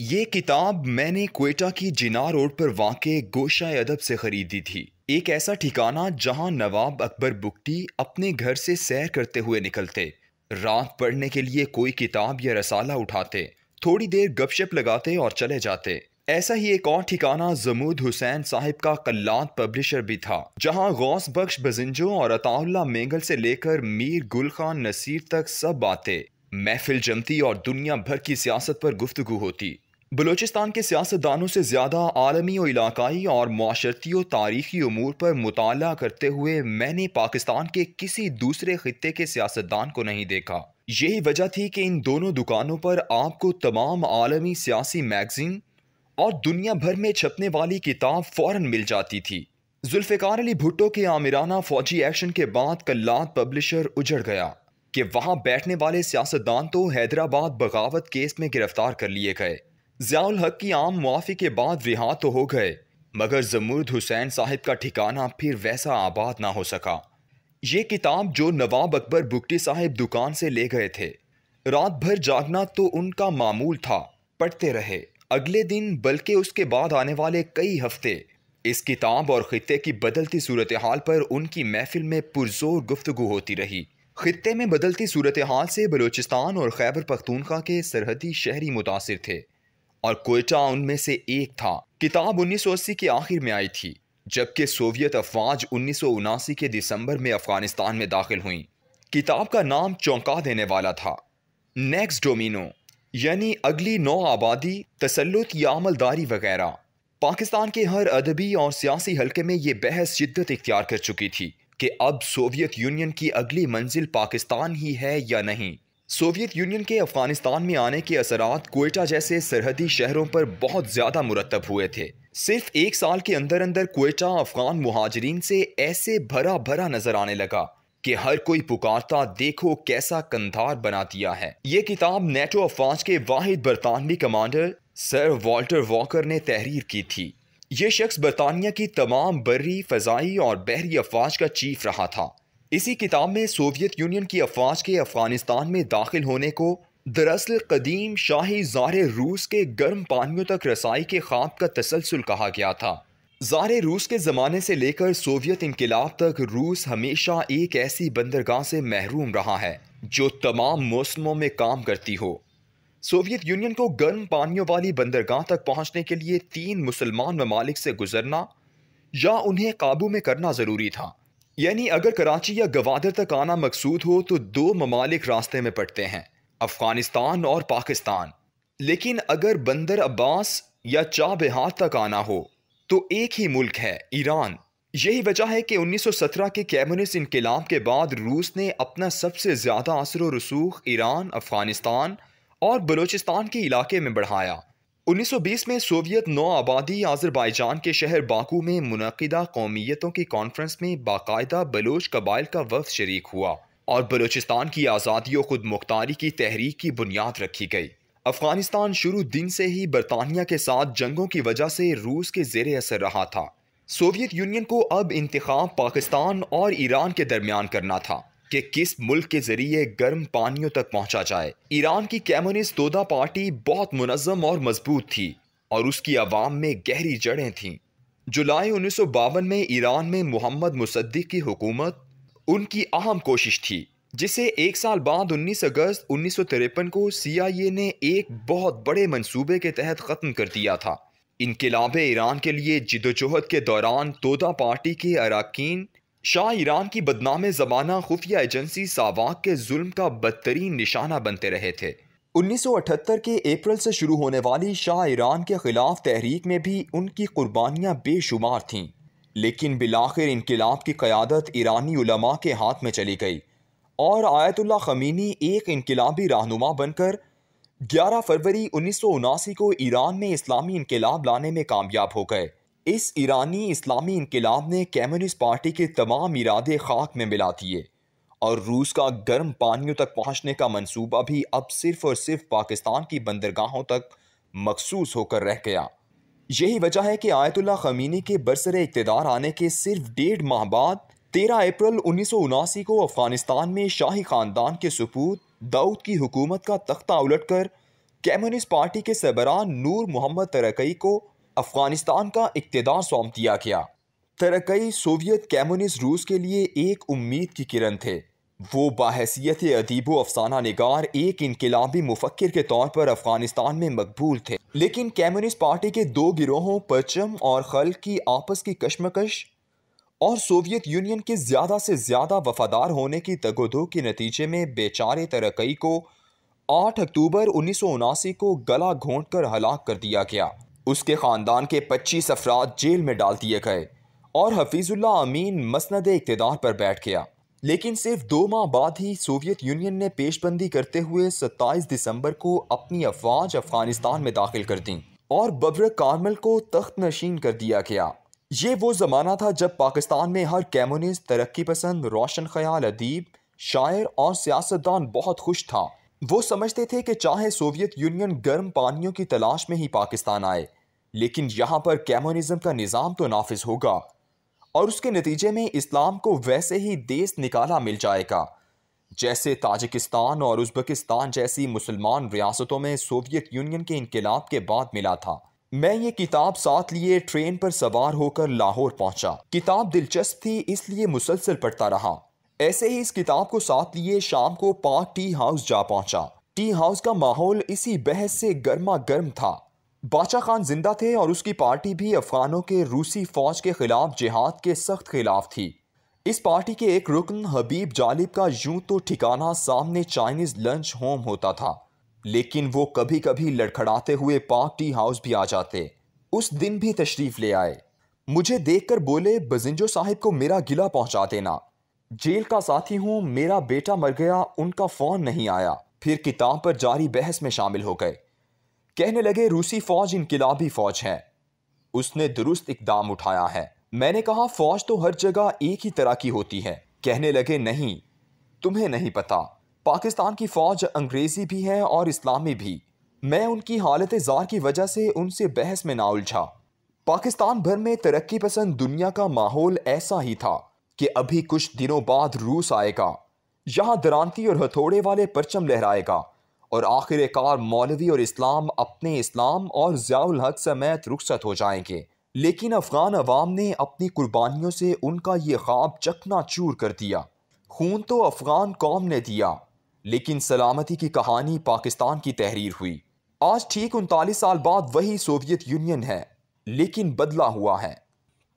ये किताब मैंने क्वेटा की जिना रोड पर वाक़ गोशा अदब से ख़रीदी थी। एक ऐसा ठिकाना जहाँ नवाब अकबर बुकटी अपने घर से सैर करते हुए निकलते। रात पढ़ने के लिए कोई किताब या रसाला उठाते, थोड़ी देर गपशप लगाते और चले जाते। ऐसा ही एक और ठिकाना जमूद हुसैन साहिब का कल्लात पब्लिशर भी था, जहाँ गौस बख्श बजिंजो और अताउल्ला मेंगल से लेकर मीर गुल खान नसीर तक सब आते। महफिल जमती और दुनिया भर की सियासत पर गुफ्तगु होती। बलोचिस्तान के सियासतदानों से ज़्यादा आलमी और इलाकाई और माशरती और तारीखी अमूर पर मुताल करते हुए मैंने पाकिस्तान के किसी दूसरे खत्े के सियासतदान को नहीं देखा। यही वजह थी कि इन दोनों दुकानों पर आपको तमाम आलमी सियासी मैगजीन और दुनिया भर में छपने वाली किताब फ़ौर मिल जाती थी। जुल्फ़िकार अली भुट्टो के आमिराना फौजी एक्शन के बाद कल्लात पब्लिशर उजड़ गया कि वहाँ बैठने वाले सियासतदान तो हैदराबाद बगावत केस में गिरफ़्तार कर लिए गए। ज़ियाउल हक की आम मुआफ़ी के बाद रिहा तो हो गए, मगर जमूद हुसैन साहिब का ठिकाना फिर वैसा आबाद ना हो सका। ये किताब जो नवाब अकबर बुकटी साहिब दुकान से ले गए थे। रात भर जागना तो उनका मामूल था, पढ़ते रहे। अगले दिन, बल्कि उसके बाद आने वाले कई हफ़्ते, इस किताब और ख़त्े की बदलती सूरत हाल पर उनकी महफिल में पुरजोर गुफ्तु होती रही। ख़त्े में बदलती सूरत हाल से बलूचिस्तान और खैबर पख्तूनखा के सरहदी शहरी मुतासर थे। और कोयटा उनमें से एक था। किताब 1980 के आखिर में आई थी, जबकि सोवियत अफवाज उन्नीस सौ उनासी के दिसंबर में अफ़गानिस्तान में दाखिल हुई। किताब का नाम चौंका देने वाला था। नेक्स्ट डोमिनो, यानी अगली नौ आबादी, तसल्लुत या अमलदारी वगैरह। पाकिस्तान के हर अदबी और सियासी हलके में ये बहस शिद्दत इख्तियार कर चुकी थी कि अब सोवियत यूनियन की अगली मंजिल पाकिस्तान ही है या नहीं। सोवियत यूनियन के अफ़गानिस्तान में आने के असरात कोयटा जैसे सरहदी शहरों पर बहुत ज़्यादा मुरतब हुए थे। सिर्फ़ एक साल के अंदर अंदर कोयटा अफगान मुहाजरीन से ऐसे भरा भरा नज़र आने लगा कि हर कोई पुकारता, देखो कैसा कंधार बना दिया है। ये किताब नेटो अफवाज के वाहिद बरतानवी कमांडर सर वॉल्टर वॉकर ने तहरीर की थी। ये शख्स बरतानिया की तमाम बर्री, फजाई और बहरी अफवाज का चीफ रहा था। इसी किताब में सोवियत यूनियन की अफवाज के अफ़गानिस्तान में दाखिल होने को दरअसल कदीम शाही जार रूस के गर्म पानियों तक रसाई के ख्वाब का तसलसल कहा गया था। जार रूस के ज़माने से लेकर सोवियत इनकलाब तक रूस हमेशा एक ऐसी बंदरगाह से महरूम रहा है, जो तमाम मौसमों में काम करती हो। सोवियत यूनियन को गर्म पानियों वाली बंदरगाह तक पहुँचने के लिए तीन मुसलमान ममालिक से गुजरना या उन्हें काबू में करना ज़रूरी था। यानी अगर कराची या गवादर तक आना मकसूद हो तो दो ममालिक रास्ते में पड़ते हैं, अफ़गानिस्तान और पाकिस्तान। लेकिन अगर बंदर अब्बास या चाबहार तक आना हो तो एक ही मुल्क है, ईरान। यही वजह है कि 1917 के कैमुनिस्ट इनकलाब के बाद रूस ने अपना सबसे ज़्यादा असर रसूख ईरान, अफ़गानिस्तान और बलूचिस्तान के इलाके में बढ़ाया। 1920 में सोवियत नौ आबादी आज़रबाईजान के शहर बाकू में मुनदा कौमीतों की कॉन्फ्रेंस में बाकायदा बलोच कबाइल का वफ शरीक हुआ और बलोचिस्तान की आज़ादी और खुद मुख्तारी की तहरीक की बुनियाद रखी गई। अफ़गानिस्तान शुरू दिन से ही बरतानिया के साथ जंगों की वजह से रूस के जेर असर रहा था। सोवियत यूनियन को अब इंतखब पाकिस्तान और ईरान के दरमियान करना था। कि किस मुल्क के ज़रिए गर्म पानियों तक पहुँचा जाए। ईरान की कैमोनिस्ट तोदा पार्टी बहुत मुनज़म और मज़बूत थी और उसकी आवाम में गहरी जड़ें थीं। जुलाई उन्नीस सौ बावन में ईरान में मोहम्मद मुसद्दिक की हुकूमत उनकी अहम कोशिश थी, जिसे एक साल बाद 19 अगस्त उन्नीस सौ तिरपन को सीआईए ने एक बहुत बड़े मंसूबे के तहत ख़त्म कर दिया था। इनकलाब ईरान के लिए जिदोजहद के दौरान तोदा पार्टी के अरकान शाह ईरान की बदनाम ज़माना खुफिया एजेंसी सावाक के जुल्म का बदतरीन निशाना बनते रहे थे। 1978 के अप्रैल से शुरू होने वाली शाह ईरान के खिलाफ तहरीक में भी उनकी कुर्बानियाँ बेशुमार थीं, लेकिन बिलाखिर इनकलाब की क़्यादत ईरानी उलमा के हाथ में चली गई और आयतुल्ला ख़मीनी एक इनकलाबी रहनुमा बनकर 11 फरवरी उन्नीस सौ उनासी को ईरान में इस्लामी इनकलाब लाने में कामयाब हो गए। इस ईरानी इस्लामी इनकलाब ने कम्युनिस्ट पार्टी के तमाम इरादे खाक में मिला दिए और रूस का गर्म पानियों तक पहुँचने का मंसूबा भी अब सिर्फ़ और सिर्फ़ पाकिस्तान की बंदरगाहों तक मखसूस होकर रह गया। यही वजह है कि आयतुल्ला खमीनी के बरसर इकतदार आने के सिर्फ़ डेढ़ माह बाद तेरह अप्रैल उन्नीस सौ उनासी को अफ़गानिस्तान में शाही ख़ानदान के सपूत दाऊद की हुकूमत का तख्ता उलट कर कम्युनिस्ट पार्टी के सरबराह नूर मोहम्मद तरकई को अफ़गानिस्तान का इकतदार सौंप दिया गया। तरक्की सोवियत कम्युनिस्ट रूस के लिए एक उम्मीद की किरण थे। वो बाहसीत अदीब अफसाना निगार एक इनकलाबी मुफक्र के तौर पर अफ़गानिस्तान में मकबूल थे। लेकिन कम्युनिस्ट पार्टी के दो गिरोहों, परचम और खल की आपस की कशमकश और सोवियत यूनियन के ज़्यादा से ज़्यादा वफादार होने की तगोदो के नतीजे में बेचारे तरकई को 8 अक्टूबर उन्नीस को गला घोंट कर हलाक कर दिया गया। उसके ख़ानदान के 25 अफराद जेल में डाल दिए गए और हफीज़ुल्ला अमीन मसनद इकतदार पर बैठ गया। लेकिन सिर्फ़ दो माह बाद ही सोवियत यूनियन ने पेशबंदी करते हुए 27 दिसंबर को अपनी अफवाज अफ़गानिस्तान में दाखिल कर दी और बबरक कारमल को तख्त नशीन कर दिया गया। ये वो ज़माना था जब पाकिस्तान में हर कम्युनिस्ट तरक्की पसंद, रोशन ख्याल अदीब, शायर और सियासतदान बहुत खुश था। वो समझते थे कि चाहे सोवियत यूनियन गर्म पानियों की तलाश में ही पाकिस्तान आए, लेकिन यहाँ पर कम्युनिज्म का निज़ाम तो नाफिज होगा। और उसके नतीजे में इस्लाम को वैसे ही देश निकाला मिल जाएगा। जैसे ताजिकिस्तान और उज्बेकिस्तान जैसी मुसलमान रियासतों में सोवियत यूनियन के इनकलाब के बाद मिला था। मैं ये किताब साथ लिए ट्रेन पर सवार होकर लाहौर पहुँचा। किताब दिलचस्प थी, इसलिए मुसलसल पढ़ता रहा। ऐसे ही इस किताब को साथ लिए शाम को पार्क टी हाउस जा पहुँचा। टी हाउस का माहौल इसी बहस से गर्मा गर्म था। बादशाह खान ज़िंदा थे और उसकी पार्टी भी अफगानों के रूसी फौज के खिलाफ जिहाद के सख्त खिलाफ थी। इस पार्टी के एक रुकन हबीब जालिब का यूँ तो ठिकाना सामने चाइनीज़ लंच होम होता था, लेकिन वो कभी कभी लड़खड़ाते हुए पार्क टी हाउस भी आ जाते। उस दिन भी तशरीफ़ ले आए। मुझे देखकर बोले, बजिंजो साहिब को मेरा गिला पहुँचा देना। जेल का साथी हूँ, मेरा बेटा मर गया, उनका फ़ोन नहीं आया। फिर किताब पर जारी बहस में शामिल हो गए। कहने लगे, रूसी फौज इनकलाबी फौज है। उसने दुरुस्त इकदाम उठाया है। मैंने कहा, फौज तो हर जगह एक ही तरह की होती है। कहने लगे, नहीं, तुम्हें नहीं पता। पाकिस्तान की फौज अंग्रेज़ी भी है और इस्लामी भी। मैं उनकी हालत जार की वजह से उनसे बहस में ना उलझा। पाकिस्तान भर में तरक्की पसंद दुनिया का माहौल ऐसा ही था। कि अभी कुछ दिनों बाद रूस आएगा। यहाँ दरानती और हथौड़े वाले परचम लहराएगा और आखिरकार मौलवी और इस्लाम अपने इस्लाम और ज़ियाउल हक समेत रुखसत हो जाएँगे। लेकिन अफगान अवाम ने अपनी कुर्बानियों से उनका ये ख्वाब चकना चूर कर दिया। खून तो अफगान कौम ने दिया, लेकिन सलामती की कहानी पाकिस्तान की तहरीर हुई। आज ठीक उनतालीस साल बाद वही सोवियत यूनियन है, लेकिन बदला हुआ है।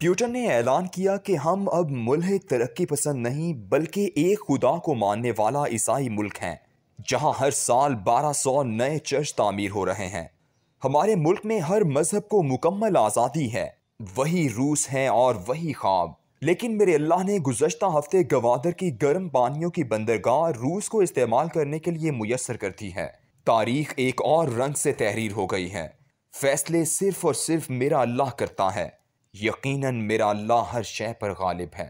प्यूटन ने ऐलान किया कि हम अब मुल्क तरक्की पसंद नहीं, बल्कि एक खुदा को मानने वाला ईसाई मुल्क हैं, जहाँ हर साल 1200 नए चर्च तामीर हो रहे हैं। हमारे मुल्क में हर मज़हब को मुकम्मल आज़ादी है, वही रूस है और वही ख्वाब। लेकिन मेरे अल्लाह ने गुजशत हफ़्ते गवादर की गर्म पानियों की बंदरगाह रूस को इस्तेमाल करने के लिए मुयसर करती है। तारीख एक और रंग से तहरीर हो गई है। फैसले सिर्फ़ और सिर्फ़ मेरा अल्लाह करता है। यकीनन मेरा अल्लाह हर शय पर गालिब है।